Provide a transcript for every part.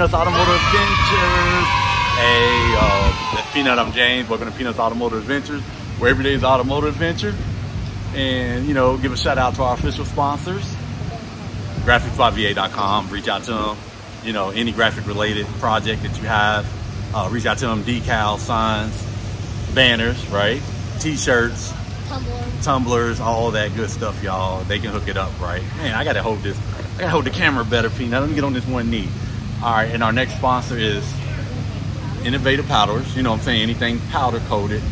Peanuts Automotive Adventures. Hey, uh, that's Peanut. I'm James. Welcome to Peanuts Automotive Adventures, where every day is automotive adventure. And you know, give a shout out to our official sponsors, graphicspotva.com. Reach out to them. You know, any graphic related project that you have, uh, reach out to them. Decals, signs, banners, right? T-shirts, Tumblr. tumblers, all that good stuff, y'all. They can hook it up, right? Man, I gotta hold this. I gotta hold the camera better, Peanut. Let me get on this one knee. All right, and our next sponsor is Innovative Powders. You know what I'm saying? Anything powder coated,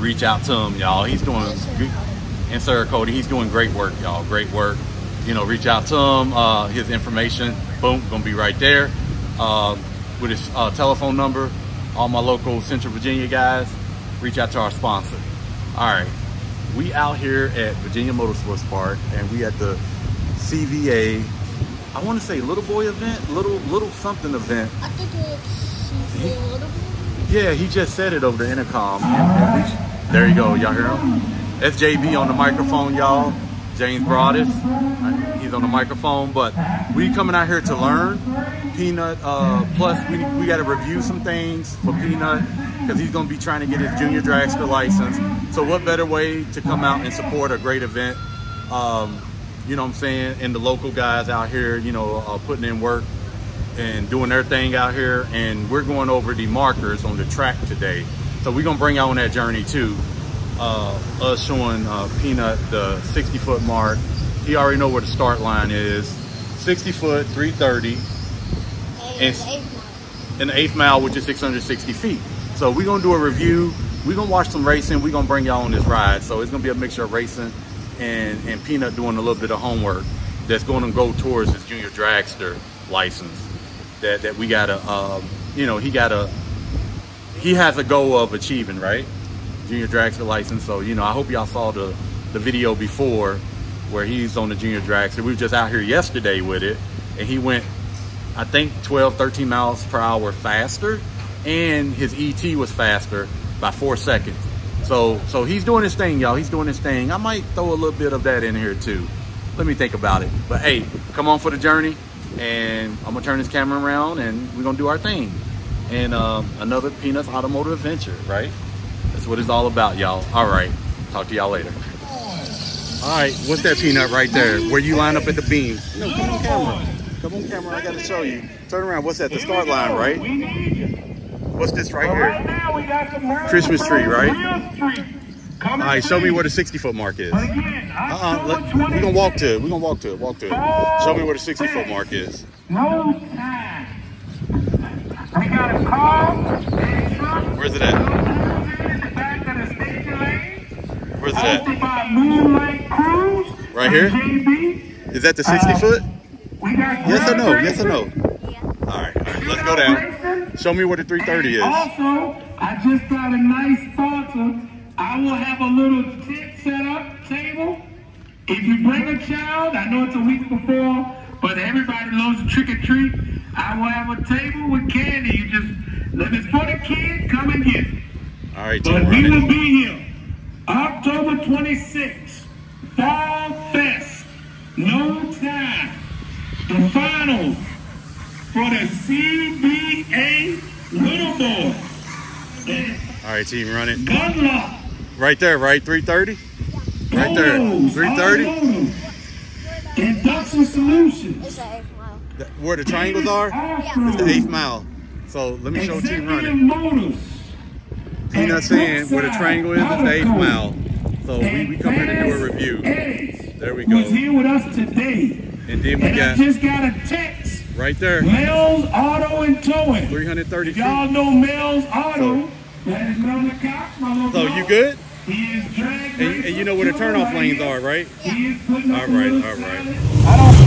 reach out to him, y'all. He's doing, sir. and Sir Cody, he's doing great work, y'all. Great work. You know, reach out to him. Uh, his information, boom, gonna be right there. Uh, with his uh, telephone number, all my local Central Virginia guys, reach out to our sponsor. All right, we out here at Virginia Motorsports Park, and we at the CVA. I want to say little boy event, little little something event. I think it's a little bit. Yeah, he just said it over the intercom. And, and we, there you go, y'all hear him? That's JB on the microphone, y'all. James Broadus, uh, he's on the microphone. But we coming out here to learn. Peanut, uh, plus we, we got to review some things for Peanut because he's going to be trying to get his junior dragster license. So what better way to come out and support a great event? Um, you know what I'm saying? And the local guys out here, you know, uh, putting in work and doing their thing out here. And we're going over the markers on the track today. So we're gonna bring you on that journey too. Uh, us showing uh, Peanut the 60 foot mark. He already know where the start line is. 60 foot, 330, And And- the eighth mile, which is 660 feet. So we're gonna do a review. We're gonna watch some racing. We're gonna bring y'all on this ride. So it's gonna be a mixture of racing and, and Peanut doing a little bit of homework that's gonna go towards his junior dragster license. That that we gotta, um, you know, he gotta, he has a goal of achieving, right? Junior dragster license. So you know, I hope y'all saw the the video before where he's on the junior dragster. We were just out here yesterday with it, and he went I think 12, 13 miles per hour faster, and his ET was faster by four seconds. So, so he's doing his thing, y'all. He's doing his thing. I might throw a little bit of that in here too. Let me think about it. But hey, come on for the journey, and I'm gonna turn this camera around, and we're gonna do our thing. And um, another Peanuts Automotive Adventure, right? That's what it's all about, y'all. All right, talk to y'all later. All right, what's that peanut right there? Where you line up at the beams? No, come on camera. Come on camera, I gotta show you. Turn around, what's that? The start line, right? What's this Right here? Now, we got some Merle Christmas tree, right? Real Street. Come All right, show me where the 60 foot mark is. Uh-uh, we're gonna walk to it. We're gonna walk to it. Walk to it. Oh, show me where the 60 foot mark is. No time. We got a car and a truck. Where's it at? In the back of the station lane. Where's it at? Hosted by Moonlight Cruise. Right here? Is that the 60 foot? Uh, yes or no? Yes or no? All right, all right, let's go down. Show me where the 330 is. I just got a nice sponsor. I will have a little tent set up table. If you bring a child, I know it's a week before, but everybody loves a trick or treat. I will have a table with candy. You just let it's for the kid, come and get it. All right, team But we will be here October 26th, Fall Fest. No time. The finals for the CVA Little Boy. And All right, team running. Gunlock. Right there, right? 330? Right there. Photos, 330? automotive, Induction Solutions. It's the eighth mile. Where the triangles are? It's the eighth mile. So let me show team Executive running. Motors. Peanut saying where the triangle is, it's the eighth mile. So we, we come here to do a review. There we Who's go. here with us today. And then we And I got just got a text. right there, Mel's Auto and Towing. 330 If y'all know Mel's Auto, that is Brother Cox, my little So you good? He is drag And, and you know where the turnoff lanes are, right? He is putting up All a right, little all right.